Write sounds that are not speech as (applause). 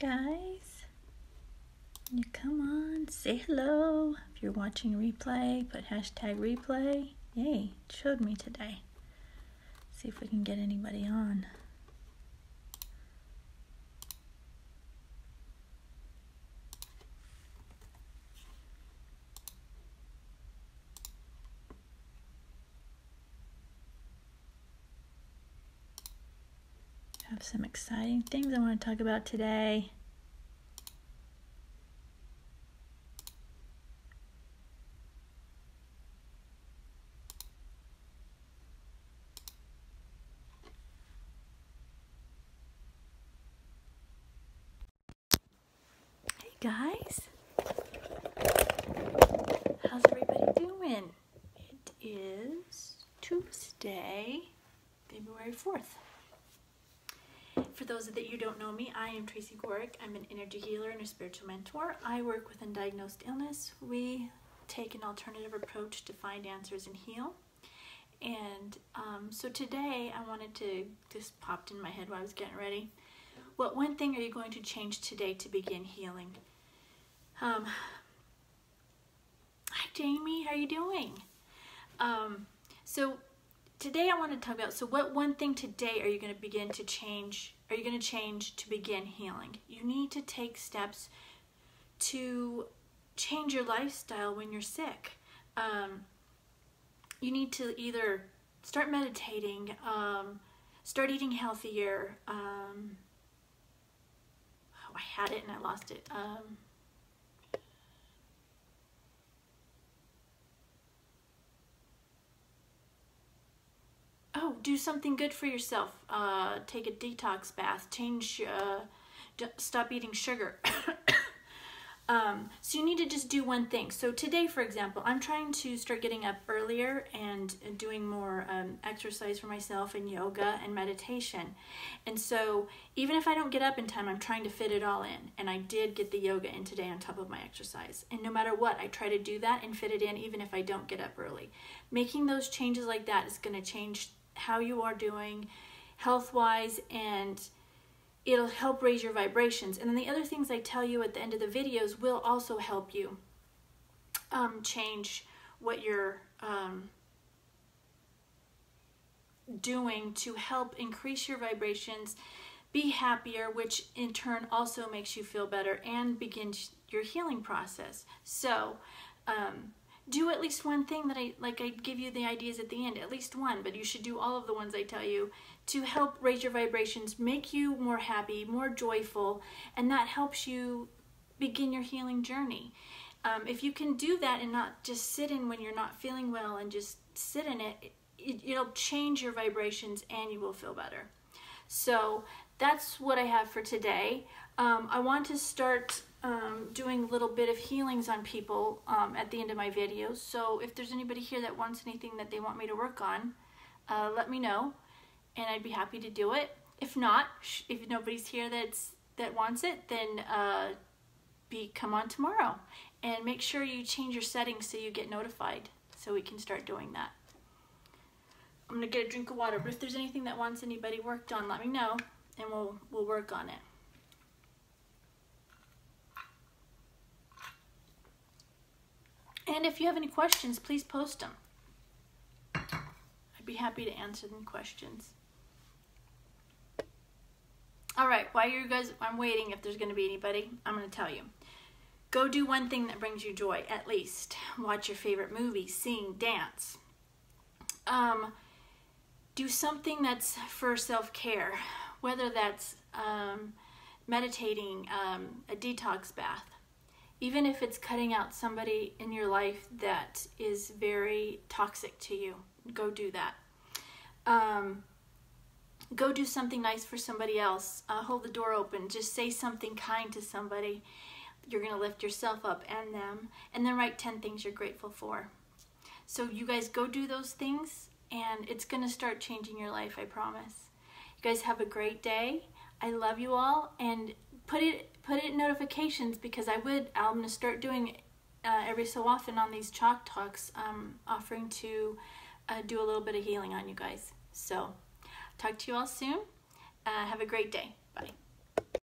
guys. You come on, say hello. If you're watching replay, put hashtag replay. Yay, showed me today. See if we can get anybody on. Have some exciting things I want to talk about today. Guys, how's everybody doing? It is Tuesday, February 4th. For those of that you don't know me, I am Tracy Gohrick. I'm an energy healer and a spiritual mentor. I work with undiagnosed illness. We take an alternative approach to find answers and heal. And um, so today I wanted to, just popped in my head while I was getting ready. What one thing are you going to change today to begin healing? Um, hi Jamie, how are you doing? Um, so today I want to talk about, so what one thing today are you going to begin to change are you going to change to begin healing? You need to take steps to change your lifestyle when you're sick. Um, you need to either start meditating, um, start eating healthier. Um, oh, I had it and I lost it. Um, oh, do something good for yourself. Uh, take a detox bath. Change, uh, stop eating sugar. (coughs) um, so you need to just do one thing. So today, for example, I'm trying to start getting up earlier and doing more um, exercise for myself and yoga and meditation. And so even if I don't get up in time, I'm trying to fit it all in. And I did get the yoga in today on top of my exercise. And no matter what, I try to do that and fit it in even if I don't get up early. Making those changes like that is going to change how you are doing health wise and it'll help raise your vibrations. And then the other things I tell you at the end of the videos will also help you um, change what you're um, doing to help increase your vibrations, be happier, which in turn also makes you feel better and begin your healing process. So, um, do at least one thing that I like I give you the ideas at the end, at least one, but you should do all of the ones I tell you to help raise your vibrations, make you more happy, more joyful, and that helps you begin your healing journey. Um, if you can do that and not just sit in when you're not feeling well and just sit in it, it it'll change your vibrations and you will feel better. So that's what I have for today. Um, I want to start um, doing a little bit of healings on people um, at the end of my videos. So if there's anybody here that wants anything that they want me to work on, uh, let me know, and I'd be happy to do it. If not, if nobody's here that's that wants it, then uh, be come on tomorrow, and make sure you change your settings so you get notified, so we can start doing that. I'm gonna get a drink of water, but if there's anything that wants anybody worked on, let me know, and we'll we'll work on it. And if you have any questions, please post them. Happy to answer them questions. All right, while you guys, I'm waiting if there's going to be anybody, I'm going to tell you. Go do one thing that brings you joy, at least. Watch your favorite movie, sing, dance. Um, do something that's for self-care, whether that's um, meditating, um, a detox bath, even if it's cutting out somebody in your life that is very toxic to you, go do that. Um, go do something nice for somebody else. Uh, hold the door open. Just say something kind to somebody. You're going to lift yourself up and them. And then write 10 things you're grateful for. So you guys go do those things and it's going to start changing your life, I promise. You guys have a great day. I love you all and put it put it in notifications because I would I'm gonna start doing uh, every so often on these chalk talks um, offering to uh, do a little bit of healing on you guys. So talk to you all soon. Uh, have a great day. Bye